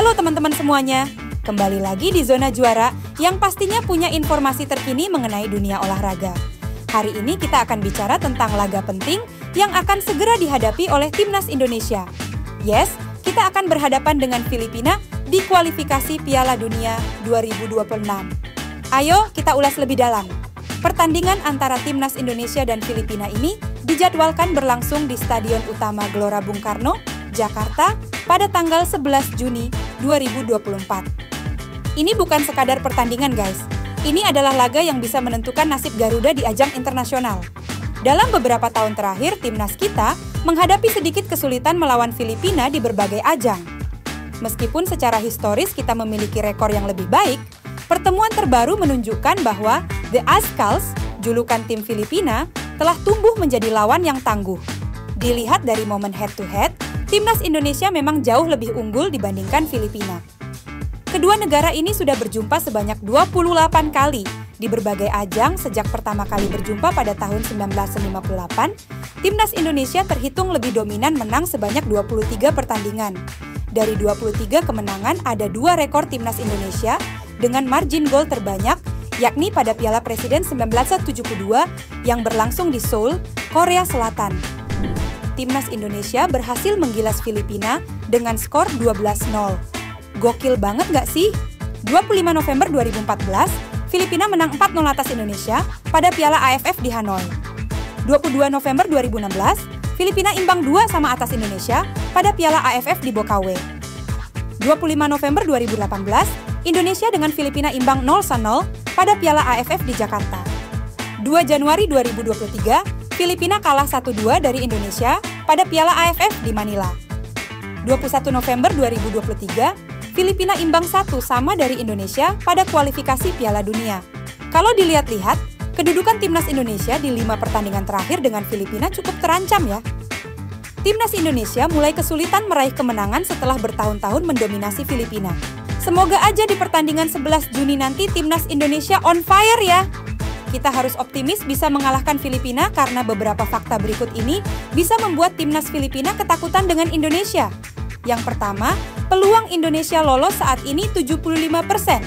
Halo teman-teman semuanya, kembali lagi di Zona Juara yang pastinya punya informasi terkini mengenai dunia olahraga. Hari ini kita akan bicara tentang laga penting yang akan segera dihadapi oleh Timnas Indonesia. Yes, kita akan berhadapan dengan Filipina di kualifikasi Piala Dunia 2026. Ayo kita ulas lebih dalam. Pertandingan antara Timnas Indonesia dan Filipina ini dijadwalkan berlangsung di Stadion Utama Gelora Bung Karno, Jakarta pada tanggal 11 Juni 2024. Ini bukan sekadar pertandingan guys, ini adalah laga yang bisa menentukan nasib Garuda di ajang internasional. Dalam beberapa tahun terakhir, timnas kita menghadapi sedikit kesulitan melawan Filipina di berbagai ajang. Meskipun secara historis kita memiliki rekor yang lebih baik, pertemuan terbaru menunjukkan bahwa The Azkals, julukan tim Filipina, telah tumbuh menjadi lawan yang tangguh. Dilihat dari momen head-to-head, -head, timnas Indonesia memang jauh lebih unggul dibandingkan Filipina. Kedua negara ini sudah berjumpa sebanyak 28 kali di berbagai ajang sejak pertama kali berjumpa pada tahun 1958, timnas Indonesia terhitung lebih dominan menang sebanyak 23 pertandingan. Dari 23 kemenangan ada dua rekor timnas Indonesia dengan margin gol terbanyak yakni pada Piala Presiden 1972 yang berlangsung di Seoul, Korea Selatan timnas Indonesia berhasil menggilas Filipina dengan skor 12-0. Gokil banget gak sih? 25 November 2014, Filipina menang 4-0 atas Indonesia pada Piala AFF di Hanoi. 22 November 2016, Filipina imbang 2 sama atas Indonesia pada Piala AFF di Bokawe. 25 November 2018, Indonesia dengan Filipina imbang 0-0 pada Piala AFF di Jakarta. 2 Januari 2023, Filipina kalah 1-2 dari Indonesia pada Piala AFF di Manila. 21 November 2023, Filipina imbang satu sama dari Indonesia pada kualifikasi Piala Dunia. Kalau dilihat-lihat, kedudukan timnas Indonesia di lima pertandingan terakhir dengan Filipina cukup terancam ya. Timnas Indonesia mulai kesulitan meraih kemenangan setelah bertahun-tahun mendominasi Filipina. Semoga aja di pertandingan 11 Juni nanti timnas Indonesia on fire ya. Kita harus optimis bisa mengalahkan Filipina karena beberapa fakta berikut ini bisa membuat timnas Filipina ketakutan dengan Indonesia. Yang pertama, peluang Indonesia lolos saat ini 75%.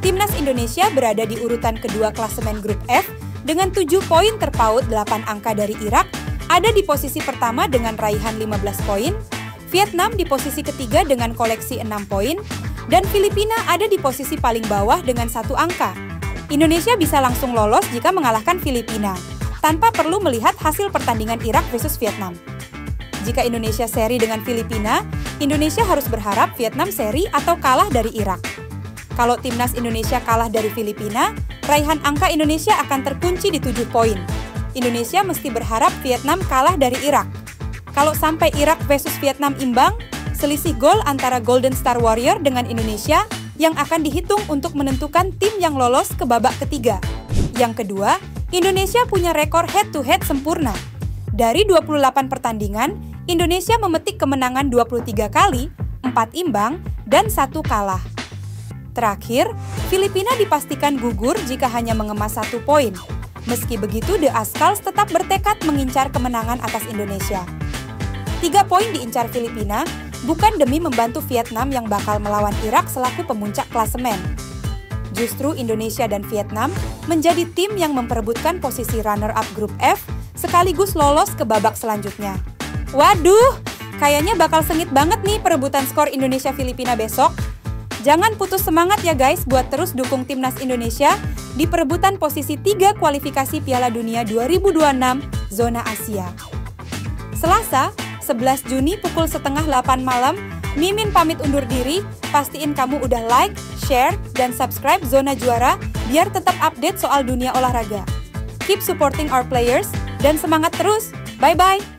Timnas Indonesia berada di urutan kedua klasemen grup F dengan 7 poin terpaut 8 angka dari Irak, ada di posisi pertama dengan raihan 15 poin, Vietnam di posisi ketiga dengan koleksi 6 poin, dan Filipina ada di posisi paling bawah dengan satu angka. Indonesia bisa langsung lolos jika mengalahkan Filipina, tanpa perlu melihat hasil pertandingan Irak versus Vietnam. Jika Indonesia seri dengan Filipina, Indonesia harus berharap Vietnam seri atau kalah dari Irak. Kalau timnas Indonesia kalah dari Filipina, raihan angka Indonesia akan terkunci di 7 poin. Indonesia mesti berharap Vietnam kalah dari Irak. Kalau sampai Irak versus Vietnam imbang, selisih gol antara Golden Star Warrior dengan Indonesia yang akan dihitung untuk menentukan tim yang lolos ke babak ketiga. Yang kedua, Indonesia punya rekor head-to-head -head sempurna. Dari 28 pertandingan, Indonesia memetik kemenangan 23 kali, 4 imbang, dan satu kalah. Terakhir, Filipina dipastikan gugur jika hanya mengemas satu poin. Meski begitu, The Askals tetap bertekad mengincar kemenangan atas Indonesia. Tiga poin diincar Filipina, bukan demi membantu Vietnam yang bakal melawan Irak selaku pemuncak klasemen. Justru Indonesia dan Vietnam menjadi tim yang memperebutkan posisi runner-up grup F sekaligus lolos ke babak selanjutnya. Waduh, kayaknya bakal sengit banget nih perebutan skor Indonesia-Filipina besok. Jangan putus semangat ya guys buat terus dukung timnas Indonesia di perebutan posisi 3 kualifikasi Piala Dunia 2026 zona Asia. Selasa, 11 Juni pukul setengah 8 malam, Mimin pamit undur diri, pastiin kamu udah like, share, dan subscribe Zona Juara biar tetap update soal dunia olahraga. Keep supporting our players, dan semangat terus! Bye-bye!